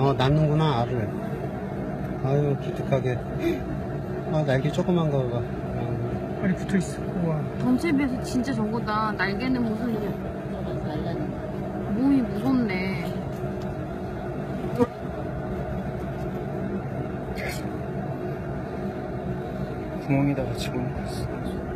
어, 낳는구나, 알을. 아유, 기특하게. 아, 날개 조그만 거 봐. 빨리 붙어 있어. 우와. 전체 비해서 진짜 적거다. 날개는 무슨 몸이 무섭네. 구멍에다가 집어넣고 있어.